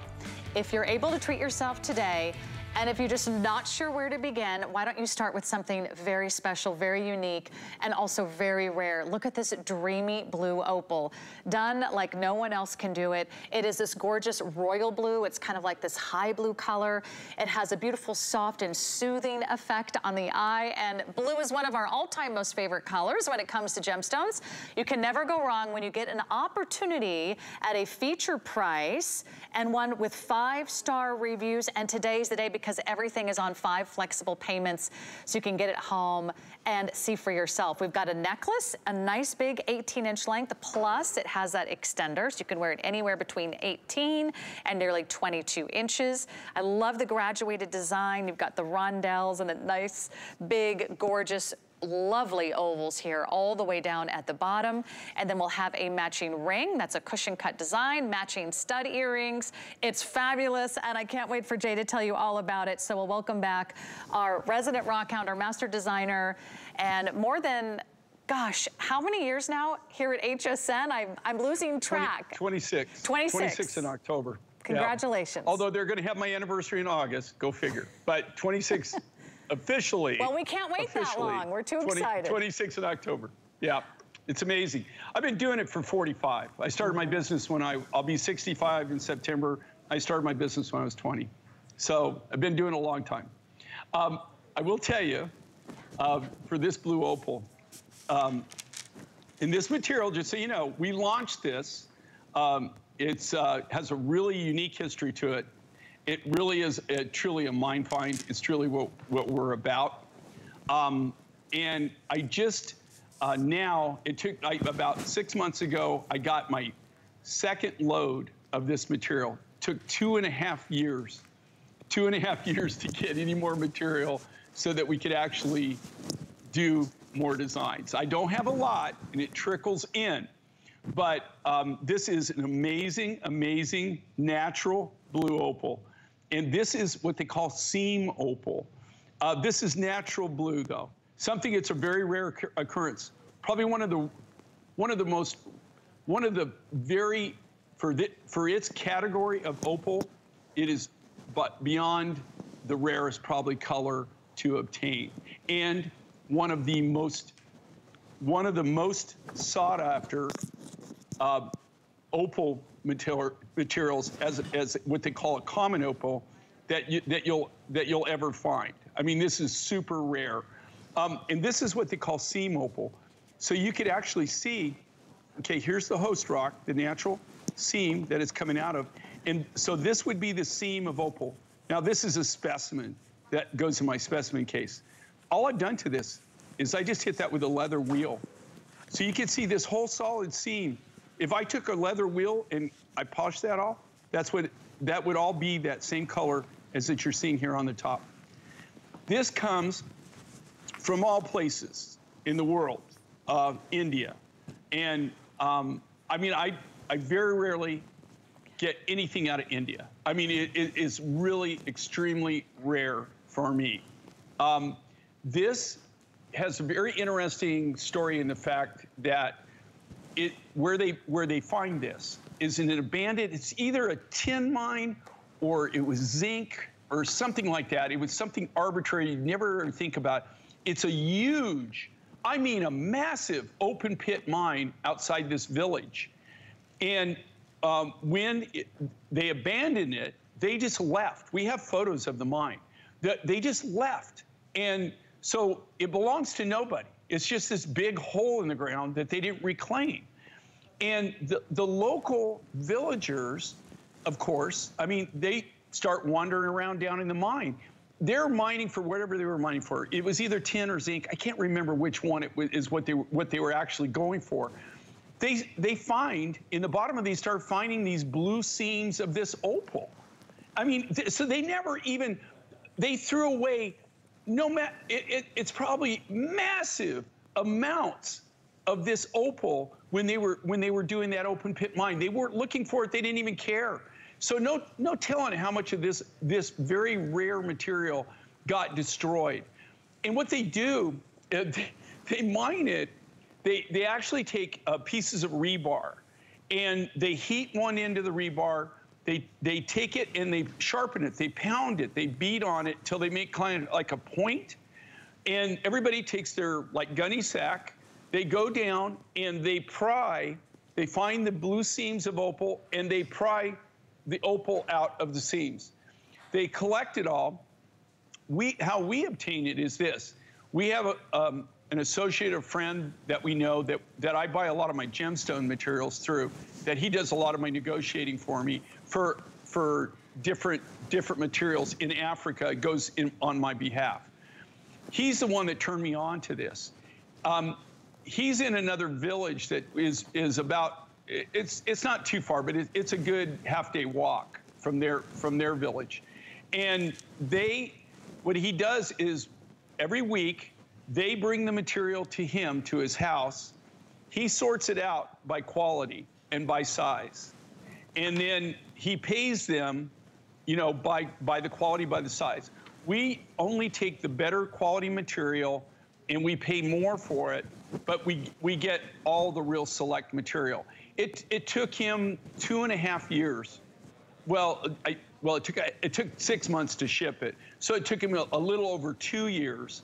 if you're able to treat yourself today, and if you're just not sure where to begin, why don't you start with something very special, very unique, and also very rare. Look at this dreamy blue opal. Done like no one else can do it. It is this gorgeous royal blue. It's kind of like this high blue color. It has a beautiful, soft, and soothing effect on the eye. And blue is one of our all-time most favorite colors when it comes to gemstones. You can never go wrong when you get an opportunity at a feature price and one with five-star reviews. And today's the day because because everything is on five flexible payments so you can get it home and see for yourself. We've got a necklace, a nice big 18 inch length, plus it has that extender so you can wear it anywhere between 18 and nearly 22 inches. I love the graduated design. You've got the rondelles and a nice, big, gorgeous lovely ovals here all the way down at the bottom. And then we'll have a matching ring. That's a cushion cut design, matching stud earrings. It's fabulous, and I can't wait for Jay to tell you all about it. So we'll welcome back our resident rock hound, our master designer, and more than gosh, how many years now here at HSN? I'm, I'm losing track. 20, 26. 26. 26 in October. Congratulations. Yeah. Although they're going to have my anniversary in August, go figure. But 26 officially. Well, we can't wait that long. We're too 20, excited. 26 in October. Yeah. It's amazing. I've been doing it for 45. I started my business when I, I'll be 65 in September. I started my business when I was 20. So I've been doing it a long time. Um, I will tell you, uh, for this blue opal, um, in this material, just so you know, we launched this. Um, it uh, has a really unique history to it it really is a, truly a mine find. It's truly what, what we're about. Um, and I just uh, now, it took I, about six months ago, I got my second load of this material. Took two and a half years, two and a half years to get any more material so that we could actually do more designs. I don't have a lot and it trickles in, but um, this is an amazing, amazing natural blue opal. And this is what they call seam opal. Uh, this is natural blue, though. Something that's a very rare occurrence. Probably one of the, one of the most, one of the very, for, the, for its category of opal, it is but beyond the rarest probably color to obtain. And one of the most, one of the most sought after uh, opal material, materials as, as what they call a common opal that, you, that, you'll, that you'll ever find. I mean, this is super rare. Um, and this is what they call seam opal. So you could actually see, okay, here's the host rock, the natural seam that it's coming out of. And so this would be the seam of opal. Now this is a specimen that goes in my specimen case. All I've done to this is I just hit that with a leather wheel. So you can see this whole solid seam if I took a leather wheel and I polished that off, that's what that would all be that same color as that you're seeing here on the top. This comes from all places in the world, uh, India. And um, I mean, I, I very rarely get anything out of India. I mean, it, it is really extremely rare for me. Um, this has a very interesting story in the fact that it, where they where they find this is in an abandoned. It's either a tin mine or it was zinc or something like that. It was something arbitrary you never think about. It's a huge, I mean, a massive open pit mine outside this village. And um, when it, they abandoned it, they just left. We have photos of the mine. The, they just left. And so it belongs to nobody. It's just this big hole in the ground that they didn't reclaim. And the, the local villagers, of course, I mean, they start wandering around down in the mine. They're mining for whatever they were mining for. It was either tin or zinc. I can't remember which one it was, is what they what they were actually going for. They they find in the bottom of these start finding these blue seams of this opal. I mean, th so they never even they threw away no, it, it, it's probably massive amounts of this opal when they were when they were doing that open pit mine. They weren't looking for it. They didn't even care. So no no telling how much of this this very rare material got destroyed. And what they do, uh, they, they mine it. They they actually take uh, pieces of rebar, and they heat one end of the rebar. They they take it and they sharpen it. They pound it. They beat on it till they make kind of like a point. And everybody takes their like gunny sack they go down and they pry, they find the blue seams of opal and they pry the opal out of the seams. They collect it all. We, how we obtain it is this. We have a, um, an associate, of friend that we know that, that I buy a lot of my gemstone materials through, that he does a lot of my negotiating for me for, for different, different materials in Africa, goes in on my behalf. He's the one that turned me on to this. Um, he's in another village that is is about it's it's not too far, but it, it's a good half day walk from their from their village, and they what he does is every week they bring the material to him to his house. He sorts it out by quality and by size, and then he pays them, you know, by by the quality by the size. We only take the better quality material and we pay more for it but we, we get all the real select material. It, it took him two and a half years. Well, I, well, it took, it took six months to ship it. So it took him a, a little over two years.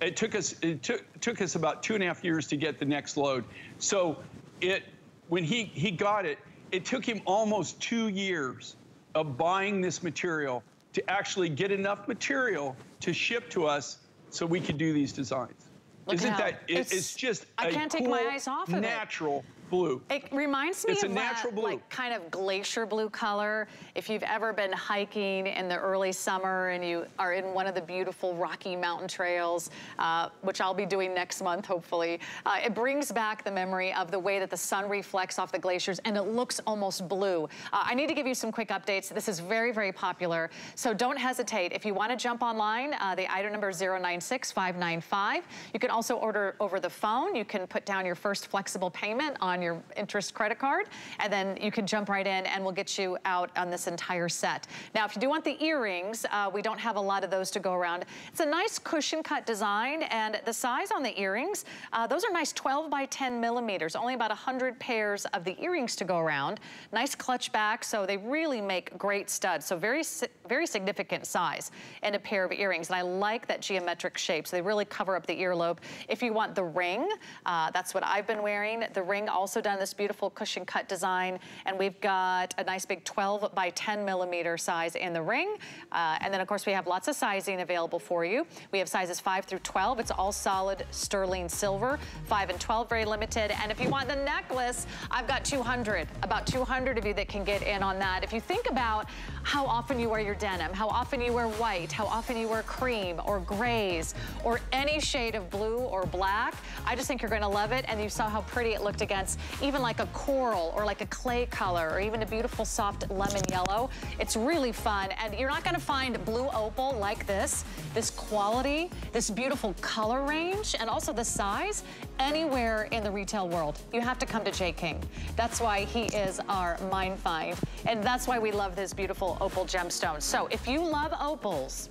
It took us, it took, took us about two and a half years to get the next load. So it, when he, he got it, it took him almost two years of buying this material to actually get enough material to ship to us so we could do these designs. Look Isn't that? It's, it's just I can't cool, take my eyes off of natural blue. It reminds me it's of a natural that, blue. like kind of glacier blue color. If you've ever been hiking in the early summer and you are in one of the beautiful Rocky Mountain trails, uh, which I'll be doing next month, hopefully, uh, it brings back the memory of the way that the sun reflects off the glaciers and it looks almost blue. Uh, I need to give you some quick updates. This is very, very popular. So don't hesitate. If you want to jump online, uh, the item number is 096595. You can also order over the phone. You can put down your first flexible payment on your interest credit card, and then you can jump right in and we'll get you out on this entire set. Now, if you do want the earrings, uh, we don't have a lot of those to go around. It's a nice cushion cut design, and the size on the earrings, uh, those are nice 12 by 10 millimeters, only about 100 pairs of the earrings to go around. Nice clutch back, so they really make great studs. So very, very significant size in a pair of earrings. And I like that geometric shape, so they really cover up the earlobe. If you want the ring, uh, that's what I've been wearing. The ring also done this beautiful cushion cut design. And we've got a nice big 12 by 10 millimeter size in the ring. Uh, and then of course we have lots of sizing available for you. We have sizes 5 through 12. It's all solid sterling silver. 5 and 12 very limited. And if you want the necklace, I've got 200. About 200 of you that can get in on that. If you think about how often you wear your denim, how often you wear white, how often you wear cream or grays or any shade of blue or black, I just think you're gonna love it. And you saw how pretty it looked against even like a coral or like a clay color or even a beautiful soft lemon yellow. It's really fun. And you're not gonna find blue opal like this, this quality, this beautiful color range, and also the size anywhere in the retail world. You have to come to Jay King. That's why he is our mine find. And that's why we love this beautiful opal gemstone. So if you love opals,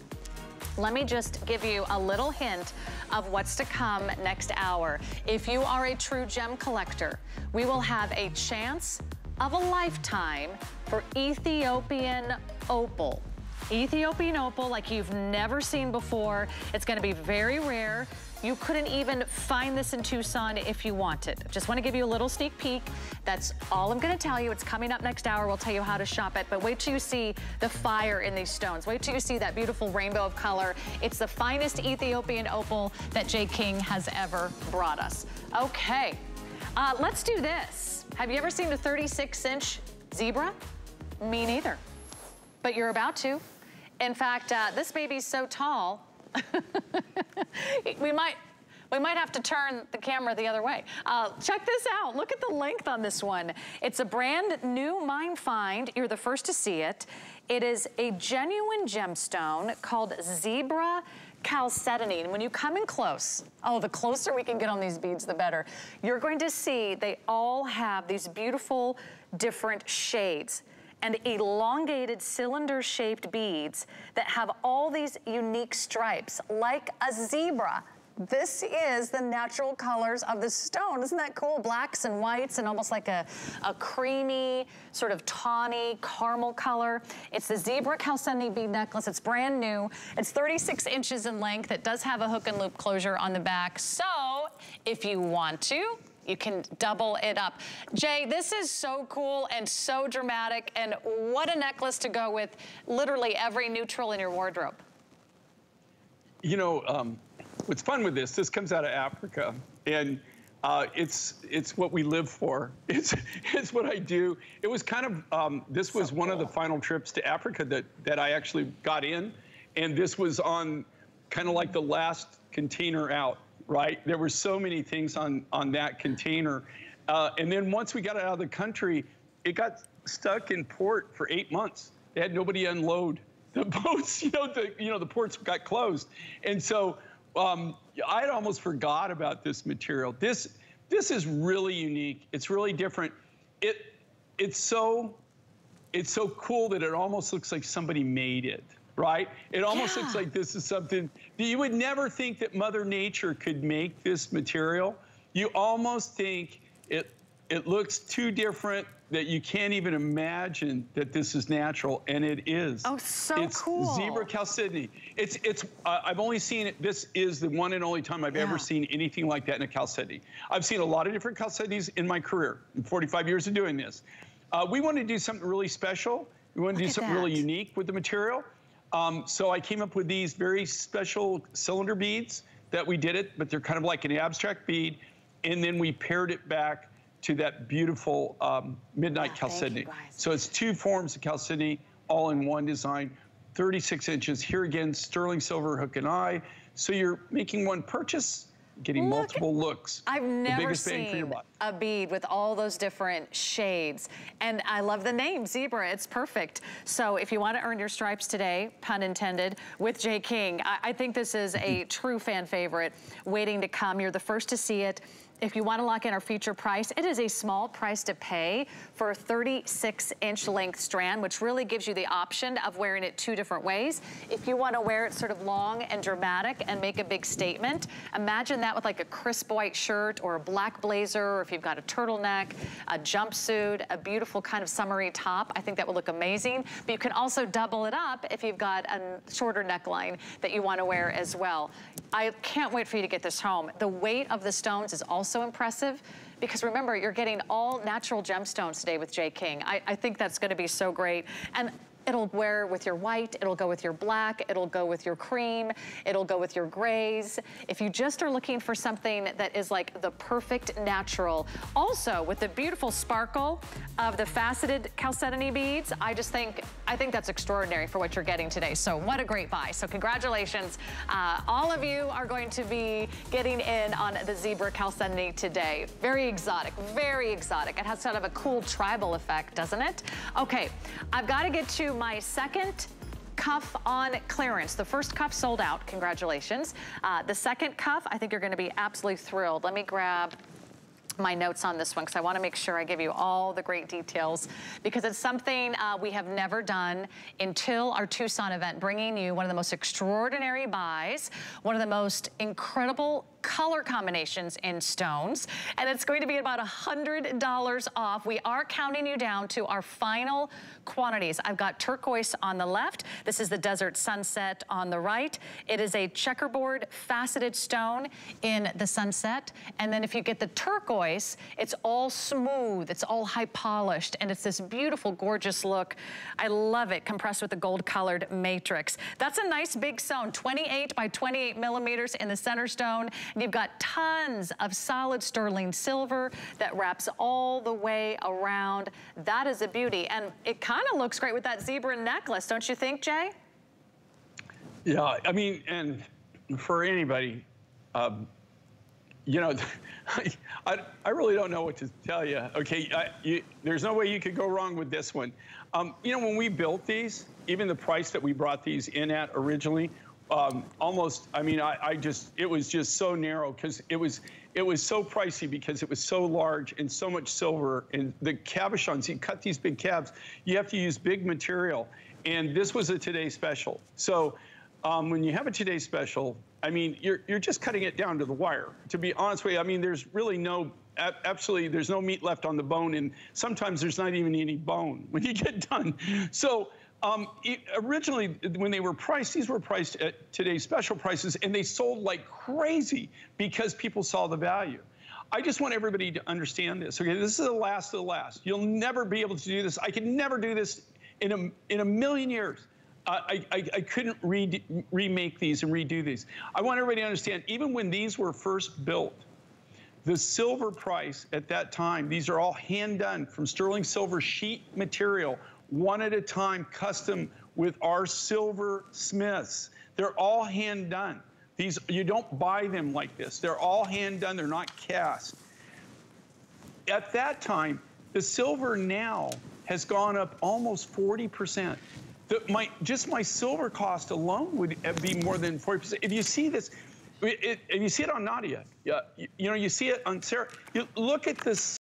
let me just give you a little hint of what's to come next hour. If you are a true gem collector, we will have a chance of a lifetime for Ethiopian opal. Ethiopian opal like you've never seen before. It's gonna be very rare. You couldn't even find this in Tucson if you wanted. Just want to give you a little sneak peek. That's all I'm going to tell you. It's coming up next hour. We'll tell you how to shop it. But wait till you see the fire in these stones. Wait till you see that beautiful rainbow of color. It's the finest Ethiopian opal that Jay King has ever brought us. Okay, uh, let's do this. Have you ever seen a 36 inch zebra? Me neither. But you're about to. In fact, uh, this baby's so tall, we might we might have to turn the camera the other way. Uh, check this out. Look at the length on this one. It's a brand new mine find. You're the first to see it. It is a genuine gemstone called Zebra chalcedony. And when you come in close, oh, the closer we can get on these beads, the better. You're going to see they all have these beautiful different shades and elongated cylinder-shaped beads that have all these unique stripes, like a zebra. This is the natural colors of the stone. Isn't that cool? Blacks and whites and almost like a, a creamy, sort of tawny caramel color. It's the Zebra Chalcedony bead necklace. It's brand new. It's 36 inches in length. It does have a hook and loop closure on the back. So if you want to, you can double it up. Jay, this is so cool and so dramatic and what a necklace to go with literally every neutral in your wardrobe. You know, um, what's fun with this, this comes out of Africa and uh, it's it's what we live for. It's it's what I do. It was kind of um, this was so one cool. of the final trips to Africa that that I actually got in, and this was on kind of like the last container out right? There were so many things on, on that container. Uh, and then once we got it out of the country, it got stuck in port for eight months. They had nobody unload the boats. You know, the you know the ports got closed, and so um, I had almost forgot about this material. This this is really unique. It's really different. It it's so it's so cool that it almost looks like somebody made it right? It almost yeah. looks like this is something that you would never think that Mother Nature could make this material. You almost think it it looks too different that you can't even imagine that this is natural, and it is. Oh, so it's cool. Zebra chalcedony. It's, it's, uh, I've only seen it, this is the one and only time I've yeah. ever seen anything like that in a chalcedony. I've seen a lot of different chalcedonies in my career, in 45 years of doing this. Uh, we want to do something really special. We want to do something that. really unique with the material. Um, so I came up with these very special cylinder beads that we did it, but they're kind of like an abstract bead. And then we paired it back to that beautiful um, midnight oh, chalcedony. So it's two forms of chalcedony all in one design, 36 inches. Here again, sterling silver hook and eye. So you're making one purchase getting Look, multiple looks. I've never seen a bead with all those different shades. And I love the name, Zebra, it's perfect. So if you wanna earn your stripes today, pun intended, with Jay King, I, I think this is a true fan favorite waiting to come. You're the first to see it. If you want to lock in our feature price, it is a small price to pay for a 36 inch length strand, which really gives you the option of wearing it two different ways. If you want to wear it sort of long and dramatic and make a big statement, imagine that with like a crisp white shirt or a black blazer, or if you've got a turtleneck, a jumpsuit, a beautiful kind of summery top. I think that would look amazing. But you can also double it up if you've got a shorter neckline that you want to wear as well. I can't wait for you to get this home. The weight of the stones is also so impressive because remember, you're getting all natural gemstones today with Jay King. I, I think that's gonna be so great. And It'll wear with your white, it'll go with your black, it'll go with your cream, it'll go with your grays. If you just are looking for something that is like the perfect natural, also with the beautiful sparkle of the faceted chalcedony beads, I just think, I think that's extraordinary for what you're getting today. So what a great buy. So congratulations. Uh, all of you are going to be getting in on the zebra chalcedony today. Very exotic, very exotic. It has sort of a cool tribal effect, doesn't it? Okay, I've got to get my second cuff on clearance. The first cuff sold out, congratulations. Uh, the second cuff, I think you're gonna be absolutely thrilled. Let me grab my notes on this one because I want to make sure I give you all the great details because it's something uh, we have never done until our Tucson event, bringing you one of the most extraordinary buys, one of the most incredible color combinations in stones. And it's going to be about $100 off. We are counting you down to our final quantities. I've got turquoise on the left. This is the Desert Sunset on the right. It is a checkerboard faceted stone in the sunset. And then if you get the turquoise, it's all smooth. It's all high polished. And it's this beautiful, gorgeous look. I love it, compressed with the gold colored matrix. That's a nice big stone, 28 by 28 millimeters in the center stone. And you've got tons of solid sterling silver that wraps all the way around. That is a beauty. And it kind of looks great with that zebra necklace, don't you think, Jay? Yeah, I mean, and for anybody, um, you know, I, I really don't know what to tell you. Okay, I, you, there's no way you could go wrong with this one. Um, you know, when we built these, even the price that we brought these in at originally, um, almost. I mean, I, I just it was just so narrow because it was it was so pricey because it was so large and so much silver and the cabochons. You cut these big cabs, you have to use big material, and this was a today special. So um, when you have a today special, I mean, you're you're just cutting it down to the wire. To be honest with you, I mean, there's really no absolutely there's no meat left on the bone, and sometimes there's not even any bone when you get done. So. Um, it- originally, when they were priced, these were priced at today's special prices, and they sold like crazy because people saw the value. I just want everybody to understand this. Okay, this is the last of the last. You'll never be able to do this. I could never do this in a in a million years. Uh, I, I, I couldn't re- remake these and redo these. I want everybody to understand, even when these were first built, the silver price at that time, these are all hand done from sterling silver sheet material, one at a time, custom with our silver smiths. They're all hand done. These you don't buy them like this. They're all hand done. They're not cast. At that time, the silver now has gone up almost 40 percent. The, my just my silver cost alone would be more than 40 percent. If you see this, it, if you see it on Nadia, yeah, you, you know you see it on Sarah. You look at this